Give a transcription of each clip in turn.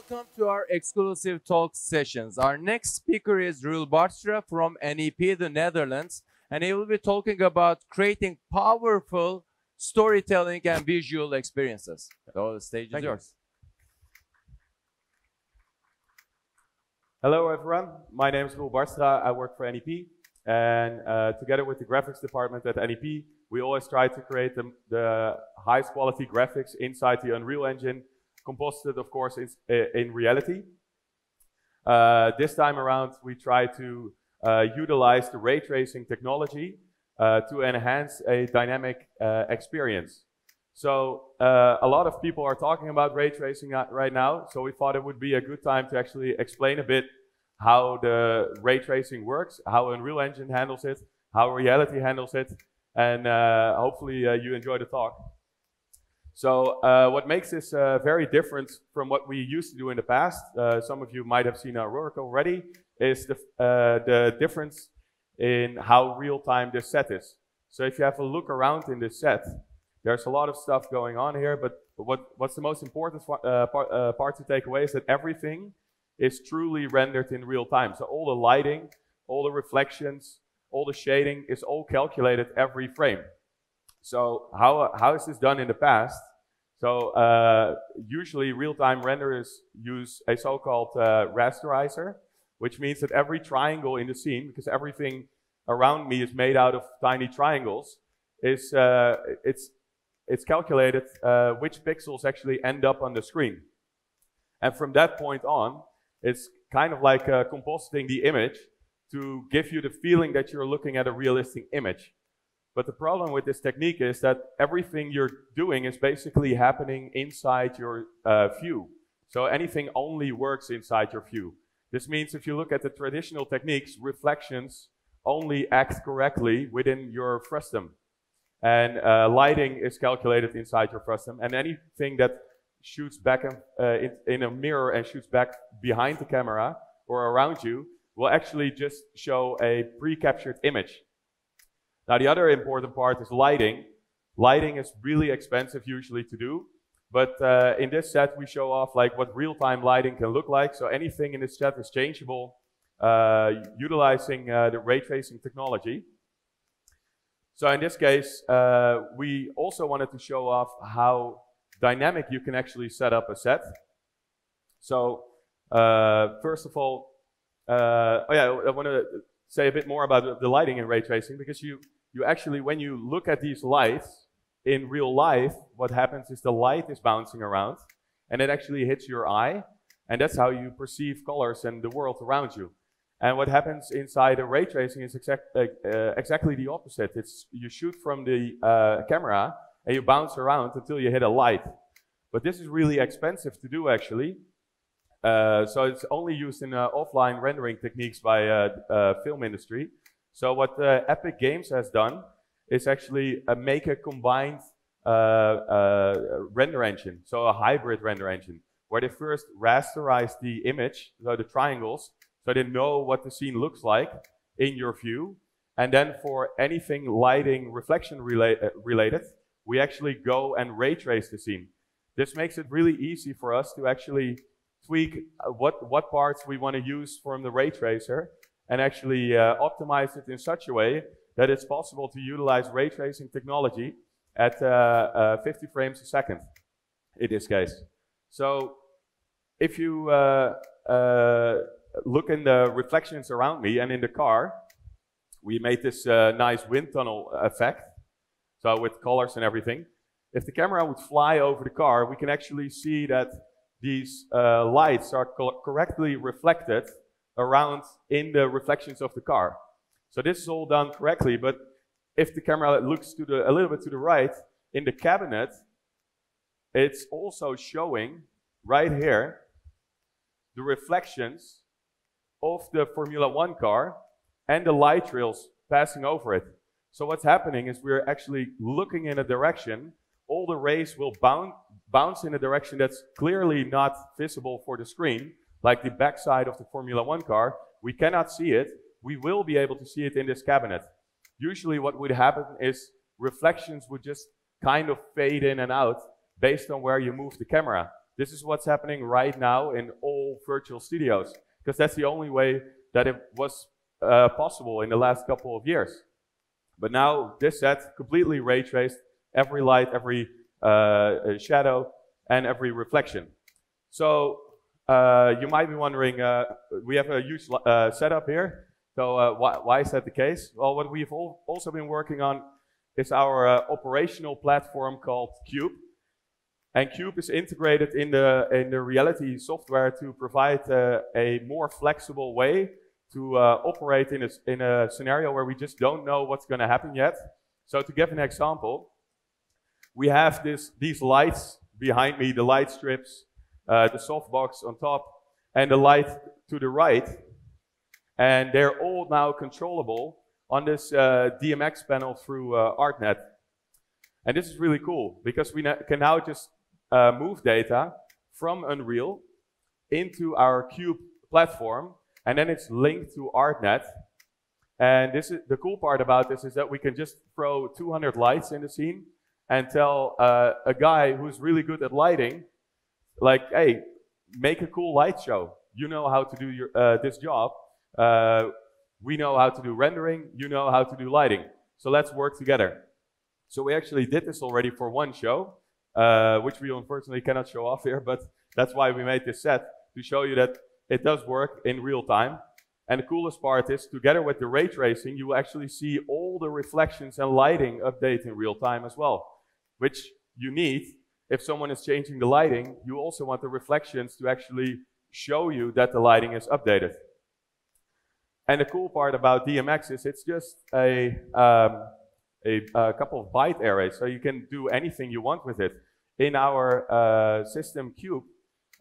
welcome to our exclusive talk sessions. Our next speaker is Roel Bartstra from NEP, the Netherlands, and he will be talking about creating powerful storytelling and visual experiences. So the stage Thank is you. yours. Hello, everyone. My name is Roel Bartstra. I work for NEP. And uh, together with the graphics department at NEP, we always try to create the, the highest quality graphics inside the Unreal Engine, composited, of course, in, in reality. Uh, this time around, we try to uh, utilize the ray tracing technology uh, to enhance a dynamic experience. So uh, a lot of people are talking about ray tracing right now, so we thought it would be a good time to actually explain a bit how the ray tracing works, how Unreal Engine handles it, how reality handles it, and uh, hopefully uh, you enjoy the talk. So uh, what makes this uh, very different from what we used to do in the past, uh, some of you might have seen our work already, is the, uh, the difference in how real-time this set is. So if you have a look around in this set, there's a lot of stuff going on here, but what, what's the most important uh, part, uh, part to take away is that everything is truly rendered in real time. So all the lighting, all the reflections, all the shading is all calculated every frame. So how, how is this done in the past? So uh, usually real-time renderers use a so-called uh, rasterizer, which means that every triangle in the scene, because everything around me is made out of tiny triangles, is uh, it's it's calculated uh, which pixels actually end up on the screen. And from that point on, it's kind of like uh, compositing the image to give you the feeling that you're looking at a realistic image. But the problem with this technique is that everything you're doing is basically happening inside your uh, view. So anything only works inside your view. This means if you look at the traditional techniques, reflections only act correctly within your frustum. And uh, lighting is calculated inside your frustum. And anything that shoots back in, uh, in, in, a mirror and shoots back behind the camera or around you will actually just show a pre-captured image. Now the other important part is lighting. Lighting is really expensive usually to do. But uh, in this set, we show off like what real-time lighting can look like. So anything in this set is changeable, uh, utilizing uh, the ray tracing technology. So in this case, uh, we also wanted to show off how dynamic you can actually set up a set. So uh, first of all, uh, oh yeah, I want to say a bit more about the lighting in ray tracing because you, you actually, when you look at these lights in real life, what happens is the light is bouncing around and it actually hits your eye and that's how you perceive colors and the world around you. And what happens inside a ray tracing is exact, uh, exactly the opposite. It's you shoot from the uh, camera and you bounce around until you hit a light. But this is really expensive to do actually. Uh, so it's only used in uh, offline rendering techniques by uh, film industry. So what Epic Games has done is actually make a combined render engine, so a hybrid render engine, where they first rasterize the image, so the triangles, so they know what the scene looks like in your view. And then for anything lighting reflection rela uh, related, we actually go and ray trace the scene. This makes it really easy for us to actually tweak uh, what, what parts we want to use from the ray tracer and actually uh, optimize it in such a way that it's possible to utilize ray tracing technology at uh, uh 50 frames a second in this case. So if you uh, uh, look in the reflections around me and in the car, we made this nice wind tunnel effect. So with colors and everything. If the camera would fly over the car, we can actually see that these uh, lights are co correctly reflected around in the reflections of the car. So this is all done correctly, but if the camera looks to the, a little bit to the right, in the cabinet, it's also showing right here the reflections of the Formula One car and the light trails passing over it. So what's happening is we're actually looking in a direction, all the rays will bounce, bounce in a direction that's clearly not visible for the screen, like the backside of the Formula One car. We cannot see it. We will be able to see it in this cabinet. Usually what would happen is reflections would just kind of fade in and out based on where you move the camera. This is what's happening right now in all virtual studios, because that's the only way that it was uh, possible in the last couple of years. But now this set completely ray traced every light, every uh, shadow, and every reflection. So uh, you might be wondering, uh, we have a huge uh, setup here. So uh, why, why, is that the case? Well, what we've also been working on is our uh, operational platform called Cube. And Cube is integrated in the, in the reality software to provide a more flexible way to operate in a, in a scenario where we just don't know what's going to happen yet. So to give an example, we have this, these lights behind me, the light strips, uh, the softbox on top, and the light to the right. And they're all now controllable on this uh, DMX panel through uh, ArtNet. And this is really cool because we can now just uh, move data from Unreal into our Cube platform, and then it's linked to ArtNet. And this is the cool part about this is that we can just throw 200 lights in the scene and tell uh, a guy who's really good at lighting, like, hey, make a cool light show. You know how to do your, uh, this job. Uh, we know how to do rendering. You know how to do lighting. So let's work together. So we actually did this already for one show, uh, which we unfortunately cannot show off here, but that's why we made this set to show you that it does work in real time. And the coolest part is, together with the ray tracing, you will actually see all the reflections and lighting update in real time as well which you need. If someone is changing the lighting, you also want the reflections to actually show you that the lighting is updated. And the cool part about DMX is it's just a, um, a, a, couple of byte arrays, so you can do anything you want with it. In our uh, system Cube,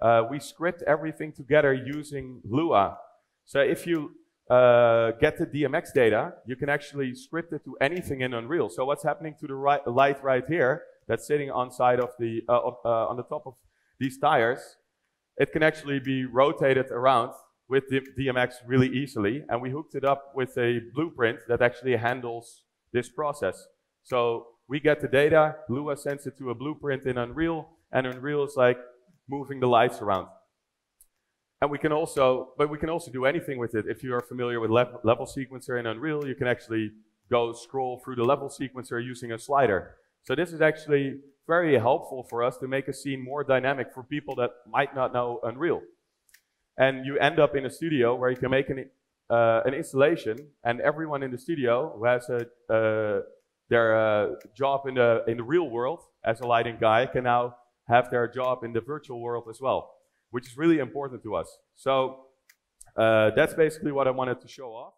uh, we script everything together using Lua. So if you uh, get the DMX data, you can actually script it to anything in Unreal. So what's happening to the right, light right here that's sitting on side of the uh, uh, on the top of these tires, it can actually be rotated around with the DMX really easily, and we hooked it up with a blueprint that actually handles this process. So we get the data, Lua sends it to a blueprint in Unreal, and Unreal is like moving the lights around. And we can also, but we can also do anything with it. If you are familiar with level, level sequencer in Unreal, you can actually go scroll through the level sequencer using a slider. So this is actually very helpful for us to make a scene more dynamic for people that might not know Unreal. And you end up in a studio where you can make an, uh, an installation, and everyone in the studio who has a, uh, their uh, job in the, in the real world as a lighting guy can now have their job in the virtual world as well which is really important to us. So uh, that's basically what I wanted to show off.